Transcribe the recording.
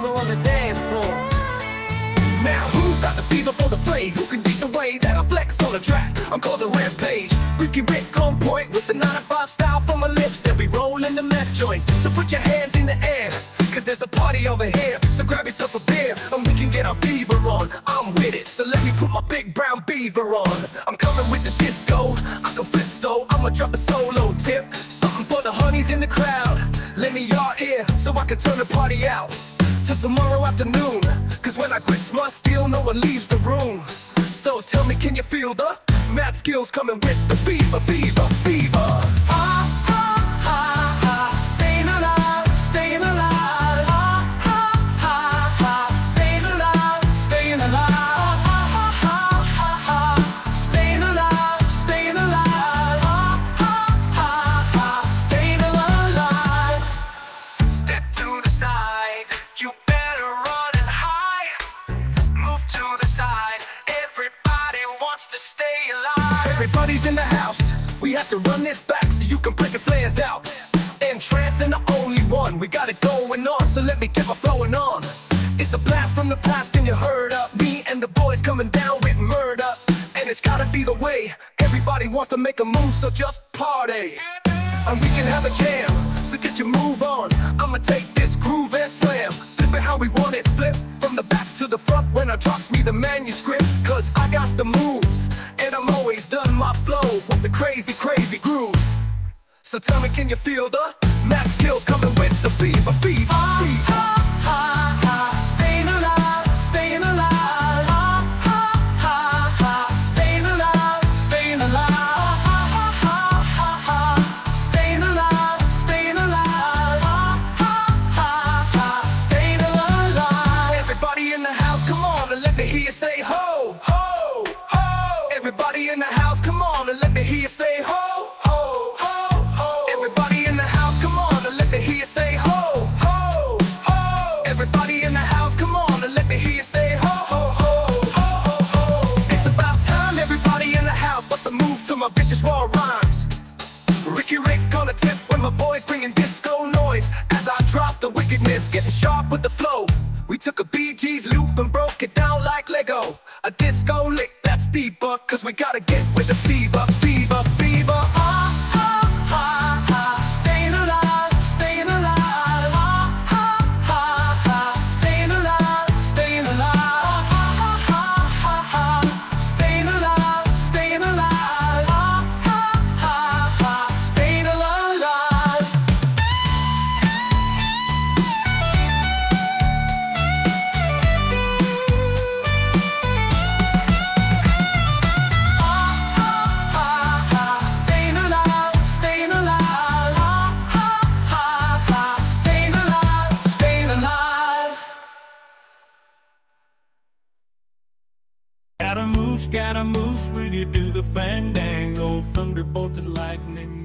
fever on the dance floor. Now who got the fever for the flame? Who can beat the way that I flex on the track? I'm causing rampage. Ricky Rick on point with the 9-5 style from my lips. They'll be rolling the meth joints. So put your hands in the air. Cause there's a party over here. So grab yourself a beer and we can get our fever on. I'm with it. So let me put my big brown beaver on. I'm coming with the disco. I can flip so I'ma drop a solo tip. Something for the honeys in the crowd. Let me y'all ear so I can turn the party out till tomorrow afternoon Cause when I grips my steel, no one leaves the room So tell me, can you feel the mad skills coming with the fever, fever, fever? Have to run this back so you can put your flares out. Entrance and the only one, we got it going on, so let me get my flowing on. It's a blast from the past and you heard up me and the boys coming down with murder. And it's gotta be the way, everybody wants to make a move, so just party. And we can have a jam, so get your move on I'ma take this groove and slam Flip it how we want it, flip From the back to the front when I drops me the manuscript So tell me, can you feel the A disco lick that's deeper Cause we gotta get with the fever, fever, Scaramouche, moose, will you do the fandango? Thunderbolt and lightning